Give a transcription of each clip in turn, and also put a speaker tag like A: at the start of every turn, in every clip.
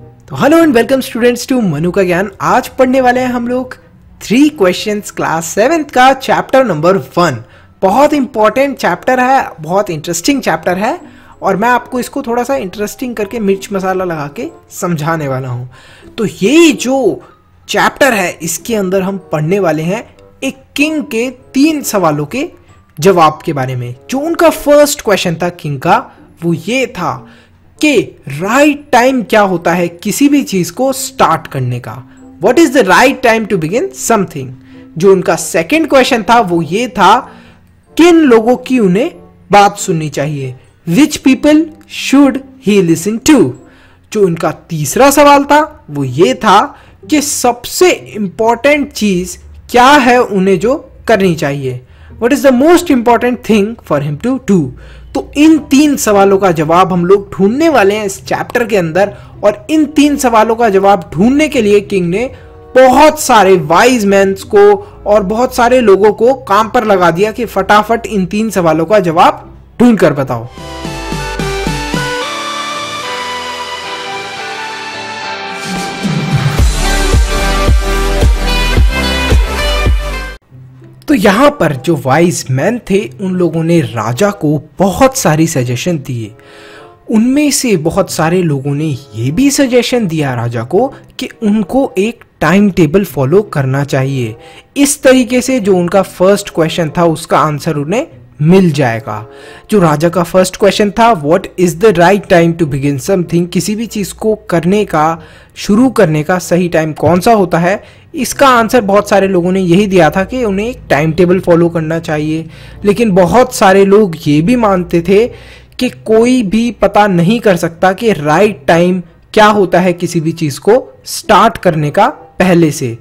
A: तो hello and welcome students to Manu का ज्ञान आज पढ़ने वाले हैं हम लोग थ्री क्वेश्चंस क्लास सेवेंथ का चैप्टर नंबर वन बहुत इंपॉर्टेंट चैप्टर है, बहुत इंटरेस्टिंग चैप्टर है और मैं आपको इसको थोड़ा सा इंटरेस्टिंग करके मिर्च मसाला लगा के समझाने वाला हूँ। तो ये जो चैप्टर है, इसके अंदर हम पढ़ने वाले हैं एक किंग के तीन सवालों के जवाब के बारे में। जो उनका फ़र्स्ट क्वेश्चन था किंग का, वो ये था कि राइट टाइम क्या होता है किसी भी चीज़ को स्टार्ट करने का। What is the right time to begin something जो उनका सेकेंड क्वेश्चन था, वो ये था, किन लोगों की उन्हें बात सुननी चाहिए? Which people should he listen to जो उनका तीसरा सवाल था, वो ये था कि सबसे इंपॉर्टेंट चीज़ क्या है उन्हें जो करनी चाहिए? What is the most important thing for him to do तो इन तीन सवालों का जवाब हम लोग ढूँढने वाले हैं इस चैप्टर के अंदर, और इन तीन सवालों का जवाब ढूँढने के लिए किंग ने बहुत सारे वाइज मैन को और बहुत सारे लोगों को काम पर लगा दिया कि फटाफट इन तीन सवालों का जवाब ढूंढ कर बताओ। तो यहाँ पर जो वाइज मैन थे, उन लोगों ने राजा को बहुत सारी सजेशन दिए। उनमें से बहुत सारे लोगों ने ये भी सजेशन दिया राजा को कि उनको एक टाइम टेबल फॉलो करना चाहिए। इस तरीके से जो उनका फ़र्स्ट क्वेश्चन था, उसका आंसर उन्हें मिल जाएगा। जो राजा का फ़र्स्ट क्वेश्चन था what is the right time to begin something किसी भी चीज़ को करने का, शुरू करने का सही टाइम कौन सा होता है? इसका आंसर बहुत सारे लोगों ने यही दिया था कि उन्हें एक टाइम टेबल फॉलो करना चाहिए। लेकिन बहुत सारे लोग ये भी मानते थे कि कोई भी पता नहीं कर सकता कि राइट टाइम क्या होता है किसी भी चीज़ को स्टार्ट करने का पहले से।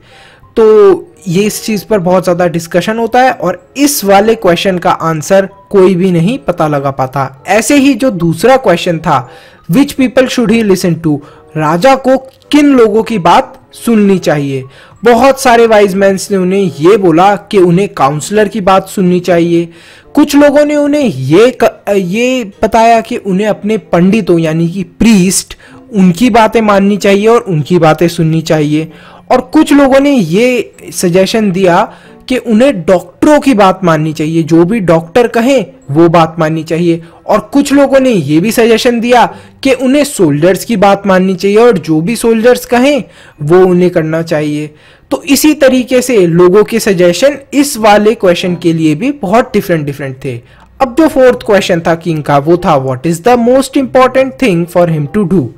A: तो ये इस चीज़ पर बहुत ज़्यादा डिस्कशन होता है और इस वाले क्वेश्चन का आंसर कोई भी नहीं पता लगा पाता। ऐसे ही जो दूसरा क्वेश्चन था which people should he listen to राजा को किन लोगों की बात सुननी चाहिए? बहुत सारे वाइज मैं ने उन्हें ये बोला कि उन्हें काउंसलर की बात सुननी चाहिए। कुछ लोगों ने उन्हें ये क, ये बताया कि उन्हें अपने पंडितों यानी कि प्रीस्ट उनकी बातें माननी चाहिए और उनकी बातें सुननी चाहिए। और कुछ लोगों ने ये सजेशन दिया कि उन्हें डॉक्टरों की बात माननी चाहिए, जो भी डॉक्टर कहें, वो बात माननी चाहिए। और कुछ लोगों ने ये भी सजेशन दिया कि उन्हें सोल्जर्स की बात माननी चाहिए और जो भी सोल्जर्स कहें, वो उन्हें करना चाहिए। तो इसी तरीके से लोगों के सजेशन इस वाले क्वेश्चन के लिए भी बहुत डिफरेंट डिफरेंट थे। अब जो फोर्थ क्वेश्चन था किंग का, वो था what is the most important thing for him to do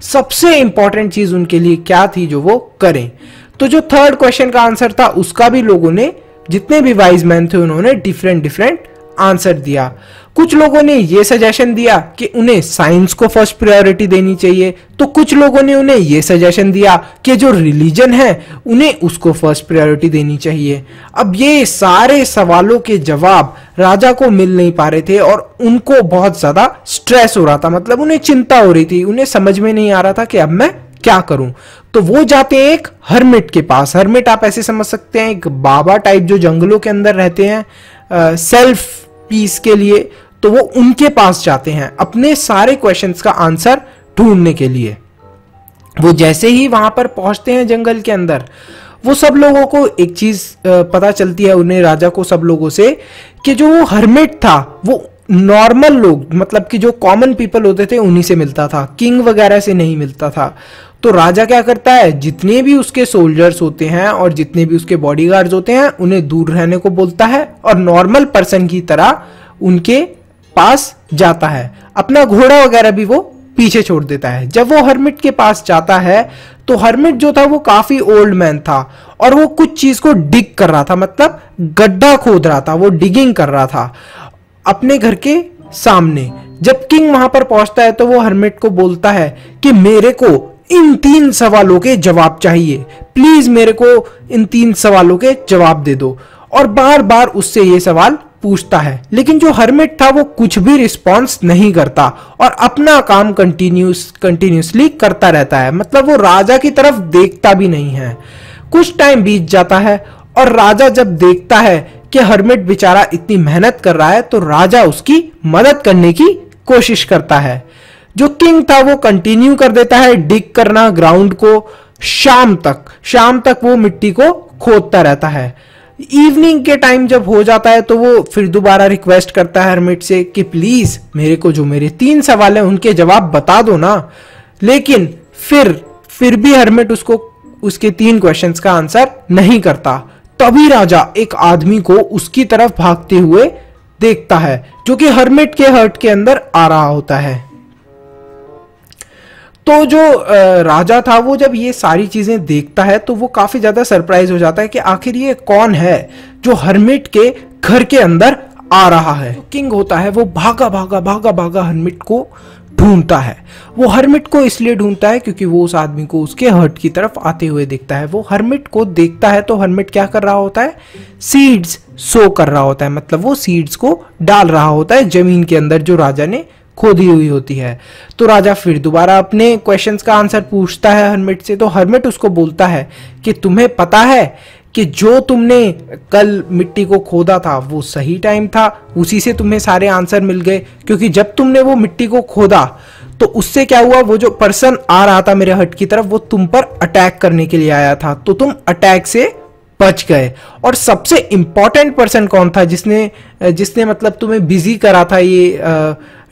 A: सबसे इंपॉर्टेंट चीज़ उनके लिए क्या थी जो वो करें? तो जो थर्ड क्वेश्चन का आंसर था, उसका भी लोगों ने, जितने भी वाइज मैन थे, उन्होंने डिफरेंट डिफरेंट आंसर दिया। कुछ लोगों ने ये सजेशन दिया कि उन्हें साइंस को फ़र्स्ट प्रायोरिटी देनी चाहिए। तो कुछ लोगों ने उन्हें ये सजेशन दिया कि जो रिलीजन है, उन्हें उसको फ़र्स्ट प्रायोरिटी देनी चाहिए। अब ये सारे सवालों के जवाब राजा को मिल नहीं पा रहे थे और उनको बहुत ज़्यादा स्ट्रेस हो रहा था। मतलब उन्हें चिंता हो रही थी, उन्हें समझ में नहीं आ रहा था कि अब मैं क्या करूँ। तो वो जाते हैं एक हरमिट के पास। हरमिट आप ऐसे समझ सकते हैं, एक बाबा टाइप जो जंगलों के अंदर रहते हैं सेल्फ पीस के लिए तो वो उनके पास जाते हैं अपने सारे क्वेश्चंस का आंसर ढूँढने के लिए। वो जैसे ही वहाँ पर पहुँचते हैं जंगल के अंदर, वो सब लोगों को एक चीज़ पता चलती है उन्हें, राजा को, सब लोगों से, कि जो वो हर्मिट था, वो नॉर्मल लोग मतलब कि जो कॉमन पीपल होते थे, उन्हीं से मिलता था। किंग वगैरह से नहीं मिलता था। तो राजा क्या करता है? जितने भी उसके सोल्जर्स होते हैं और जितने भी उसके बॉडीगार्ड्स होते हैं, उन्हें दूर रहने को बोलता है और नॉर्मल पर्सन की तरह उनके पास जाता है। अपना घोड़ा वगैरह भी वो पीछे छोड़ देता है। जब वो हर्मिट के पास जाता है तो हर्मिट जो था वो काफ़ी ओल्ड मैन था और वो कुछ चीज़ को डिग कर रहा था मतलब गड्ढा खोद रहा था, वो डिगिंग कर रहा था अपने घर के सामने। जब किंग वहाँ पर पहुँचता है तो वो हर्मिट को बोलता है कि मेरे को इन तीन सवालों के जवाब चाहिए। प्लीज़ मेरे को इन तीन सवालों के जवाब दे दो। और बार बार उससे ये सवाल पूछता है। लेकिन जो हर्मिट था, वो कुछ भी रिस्पॉन्स नहीं करता। और अपना काम कंटिन्यूस, कंटिन्यूसली करता रहता है। मतलब वो राजा की तरफ़ देखता भी नहीं है। कुछ टाइम बीत जाता है और राजा जब देखता है कि हर्मिट बेचारा इतनी मेहनत कर रहा है तो राजा उसकी मदद करने की कोशिश करता है। जो किंग था वो कंटिन्यू कर देता है डिग करना ग्राउंड को, शाम तक शाम तक वो मिट्टी को खोदता रहता है। इवनिंग के टाइम जब हो जाता है तो वो फिर दोबारा रिक्वेस्ट करता है हरमिट से कि प्लीज़ मेरे को जो मेरे तीन सवाल है उनके जवाब बता दो ना। लेकिन फिर फिर भी हरमिट उसको, उसके तीन क्वेश्चंस का आंसर नहीं करता। तभी राजा एक आदमी को उसकी तरफ़ भागते हुए देखता है, जो कि हरमिट के हर्ट के अंदर आ रहा होता है। तो जो राजा था वो जब ये सारी चीज़ें देखता है तो वो काफ़ी ज़्यादा सरप्राइज़ हो जाता है कि आखिर ये कौन है जो हरमिट के घर के अंदर आ रहा है। किंग होता है वो भागा भागा भागा भागा हरमिट को ढूंढता है। वो हरमिट को इसलिए ढूंढता है क्योंकि वो उस आदमी को उसके हर्ट की तरफ़ आते हुए देखता है। वो हरमिट को देखता है तो हरमिट क्या कर रहा होता है? सीड्स सो कर रहा होता है। मतलब वो सीड्स को डाल रहा होता है ज़मीन के अंदर जो राजा ने खोदी हुई होती है। तो राजा फिर दोबारा अपने क्वेश्चंस का आंसर पूछता है हरमिट से तो हरमिट उसको बोलता है कि तुम्हें पता है कि जो तुमने कल मिट्टी को खोदा था, वो सही टाइम था, उसी से तुम्हें सारे आंसर मिल गए, क्योंकि जब तुमने वो मिट्टी को खोदा तो उससे क्या हुआ, वो जो पर्सन आ रहा था मेरे हट की तरफ़, वो तुम पर अटैक करने के लिए आया था। तो तुम अटैक से बच गए। और सबसे इंपॉर्टेंट पर्सन कौन था, जिसने जिसने मतलब तुम्हें बिज़ी करा था ये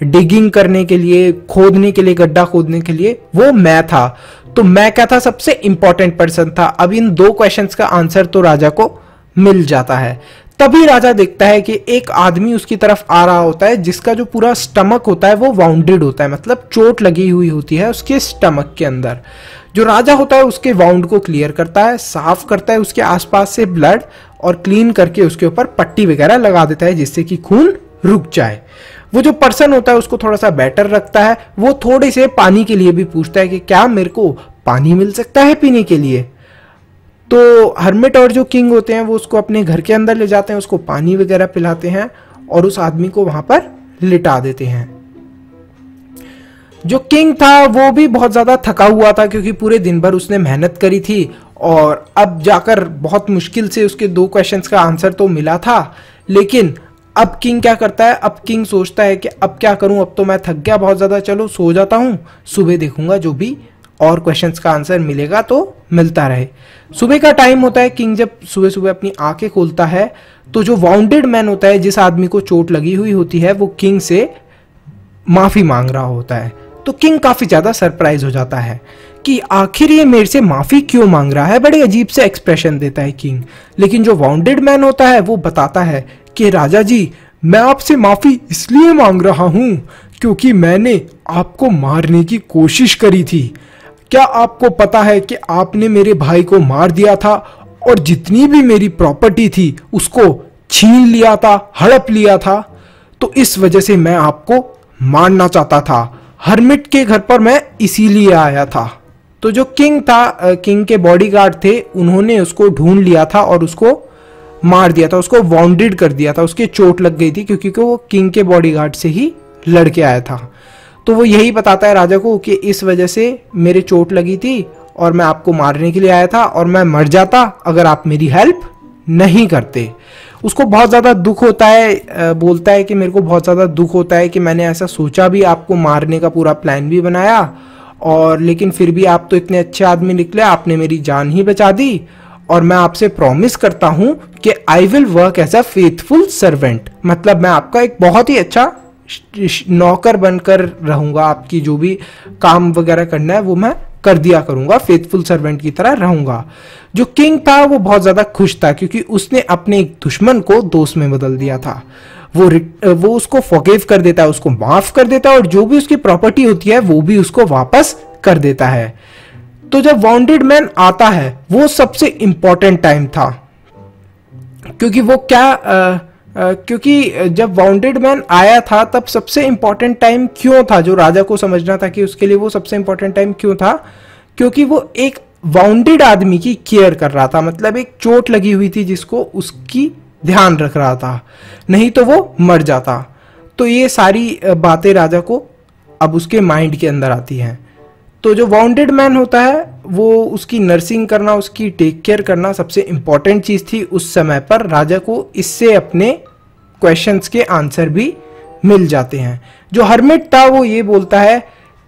A: डिगिंग करने के लिए, खोदने के लिए, गड्ढा खोदने के लिए, वो मैं था। तो मैं क्या था? सबसे इंपॉर्टेंट पर्सन था। अब इन दो क्वेश्चंस का आंसर तो राजा को मिल जाता है। तभी राजा देखता है कि एक आदमी उसकी तरफ़ आ रहा होता है, जिसका जो पूरा स्टमक होता है, वो वाउंडेड होता है। मतलब चोट लगी हुई होती है उसके स्टमक के अंदर। जो राजा होता है, उसके वाउंड को क्लियर करता है, साफ़ करता है, उसके आसपास से ब्लड और क्लीन करके उसके ऊपर पट्टी वगैरह लगा देता है, जिससे कि खून रुक जाए। वो जो पर्सन होता है, उसको थोड़ा सा बेटर रखता है, वो थोड़े से पानी के लिए भी पूछता है कि क्या मेरे को पानी मिल सकता है पीने के लिए? तो हरमिट और जो किंग होते हैं, वो उसको अपने घर के अंदर ले जाते हैं, उसको पानी वगैरह पिलाते हैं और उस आदमी को वहाँ पर लिटा देते हैं। जो किंग था, वो भी बहुत ज़्यादा थका हुआ था क्योंकि पूरे दिन भर उसने मेहनत करी थी और अब जाकर बहुत मुश्किल से उसके दो क्वेश्चंस का आंसर तो मिला था, लेकिन अब किंग क्या करता है? अब किंग सोचता है कि अब क्या करूँ? अब तो मैं थक गया बहुत ज़्यादा, चलो सो जाता हूँ। सुबह देखूँगा जो भी और क्वेश्चंस का आंसर मिलेगा तो मिलता रहे। सुबह का टाइम होता है किंग जब सुबह सुबह अपनी आँखें खोलता है तो जो वाउंडेड मैन होता है, जिस आदमी को चोट लगी हुई होती है, वो किंग से माफ़ी मांग रहा होता है। तो किंग काफ़ी ज़्यादा सरप्राइज़ हो जाता है कि आखिर ये मेरे से माफ़ी क्यों मांग रहा है? बड़े अजीब से एक्सप्रेशन देता है किंग लेकिन जो वाउंडेड मैन होता है, वो बताता है कि राजा जी, मैं आपसे माफ़ी इसलिए मांग रहा हूँ क्योंकि मैंने आपको मारने की कोशिश करी थी। क्या आपको पता है कि आपने मेरे भाई को मार दिया था और जितनी भी मेरी प्रॉपर्टी थी, उसको छीन लिया था, हड़प लिया था? तो इस वजह से मैं आपको मारना चाहता था। हरमिट के घर पर मैं इसीलिए आया था। तो जो किंग था किंग के बॉडीगार्ड थे, उन्होंने उसको ढूंढ लिया था और उसको मार दिया था, उसको वाउंडेड कर दिया था, उसके चोट लग गई थी क्योंकि वो किंग के बॉडीगार्ड से ही लड़के आया था। तो वो यही बताता है राजा को कि इस वजह से मेरे चोट लगी थी और मैं आपको मारने के लिए आया था और मैं मर जाता अगर आप मेरी हेल्प नहीं करते। उसको बहुत ज़्यादा दुख होता है बोलता है कि मेरे को बहुत ज़्यादा दुख होता है कि मैंने ऐसा सोचा भी, आपको मारने का पूरा प्लान भी बनाया और लेकिन फिर भी आप तो इतने अच्छे आदमी निकले, आपने मेरी जान ही बचा दी और मैं आपसे प्रॉमिस करता हूँ कि I will work as a faithful servant मतलब मैं आपका एक बहुत ही अच्छा नौकर बनकर रहूँगा। आपकी जो भी काम वगैरह करना है, वो मैं कर दिया करूँगा। फेथफुल सर्वेंट की तरह रहूँगा। जो किंग था, वो बहुत ज़्यादा खुश था, क्योंकि उसने अपने एक दुश्मन को दोस्त में बदल दिया था। वो वो उसको फॉरगिव कर देता है, उसको माफ़ कर देता है और जो भी उसकी प्रॉपर्टी होती है, वो भी उसको वापस कर देता है। तो जब वाउंडेड मैन आता है वो सबसे इंपॉर्टेंट टाइम था। क्योंकि वो क्या आ, आ, क्योंकि जब वाउंडेड मैन आया था तब सबसे इंपॉर्टेंट टाइम क्यों था? जो राजा को समझना था कि उसके लिए वो सबसे इंपॉर्टेंट टाइम क्यों था? क्योंकि वो एक वाउंडेड आदमी की केयर कर रहा था। मतलब एक चोट लगी हुई थी जिसको उसकी ध्यान रख रहा था। नहीं तो वो मर जाता। तो ये सारी बातें राजा को अब उसके माइंड के अंदर आती हैं। तो जो वाउंडेड मैन होता है, वो उसकी नर्सिंग करना, उसकी टेक केयर करना सबसे इंपॉर्टेंट चीज़ थी उस समय पर। राजा को इससे अपने क्वेश्चंस के आंसर भी मिल जाते हैं। जो हरमिट था, वो ये बोलता है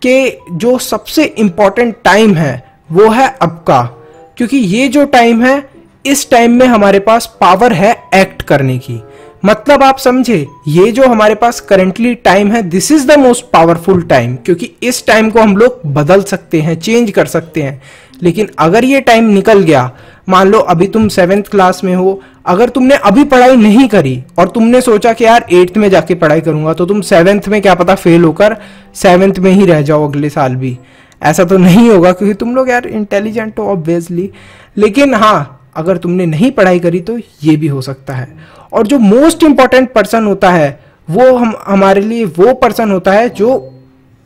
A: कि जो सबसे इम्पोर्टेंट टाइम है, वो है अब का। क्योंकि ये जो टाइम है, इस टाइम में हमारे पास पावर है एक्ट करने की। मतलब आप समझे, ये जो हमारे पास करंटली टाइम है this is the most powerful time क्योंकि इस टाइम को हम लोग बदल सकते हैं चेंज कर सकते हैं। लेकिन अगर ये टाइम निकल गया, मान लो अभी तुम सेवेंथ क्लास में हो, अगर तुमने अभी पढ़ाई नहीं करी, और तुमने सोचा कि यार एट्थ में जाके पढ़ाई करूँगा तो तुम सेवेंथ में क्या पता फेल होकर सेवेंथ में ही रह जाओ अगले साल भी। ऐसा तो नहीं होगा, क्योंकि तुम लोग यार इंटेलिजेंट हो ऑब्वियसली लेकिन हाँ अगर तुमने नहीं पढ़ाई करी तो ये भी हो सकता है। और जो मोस्ट इंपॉर्टेंट पर्सन होता है, वो हम, हमारे लिए वो पर्सन होता है जो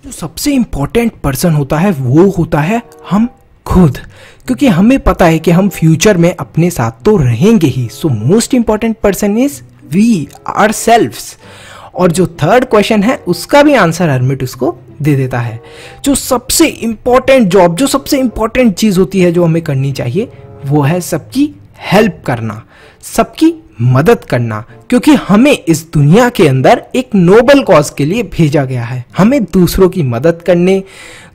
A: जो सबसे इंपॉर्टेंट पर्सन होता है, वो होता है हम खुद। क्योंकि हमें पता है कि हम फ्यूचर में अपने साथ तो रहेंगे ही। So most important person is we are self और जो थर्ड क्वेश्चन है, उसका भी आंसर हरमिट उसको दे देता है। जो सबसे इंपॉर्टेंट जॉब जो सबसे इंपॉर्टेंट चीज़ होती है जो हमें करनी चाहिए वो है सबकी हेल्प करना, सबकी मदद करना, क्योंकि हमें इस दुनिया के अंदर एक नोबल कॉज के लिए भेजा गया है। हमें दूसरों की मदद करने,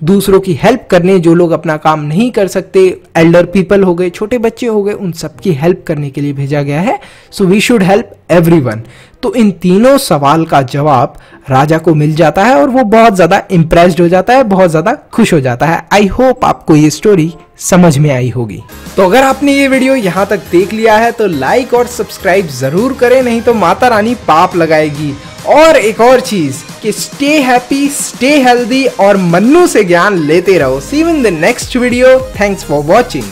A: दूसरों की हेल्प करने, जो लोग अपना काम नहीं कर सकते एल्डर पीपल हो गए, छोटे बच्चे हो गए, उन सबकी हेल्प करने के लिए भेजा गया है। So we should help everyone तो इन तीनों सवाल का जवाब राजा को मिल जाता है और वो बहुत ज़्यादा इंप्रेस्ड हो जाता है, बहुत ज़्यादा खुश हो जाता है। आई होप आपको ये स्टोरी समझ में आई होगी। तो अगर आपने ये वीडियो यहाँ तक देख लिया है तो लाइक और सब्सक्राइब ज़रूर करें, नहीं तो माता रानी पाप लगाएगी। और एक और चीज़ कि स्टे हैप्पी स्टे हेल्दी और मन्नू से ज्ञान लेते रहो। See in the next video thanks for watching